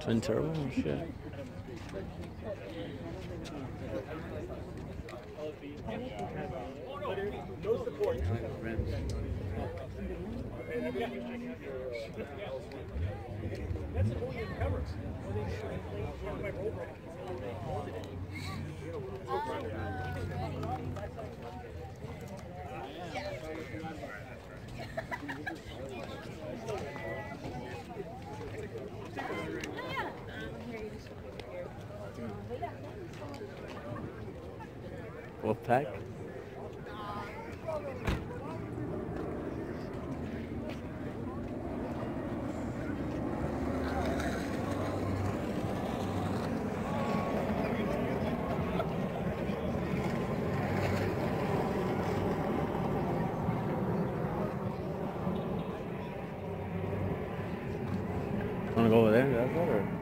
Twin turbo and shit. No Wolfpack. Wanna go over there?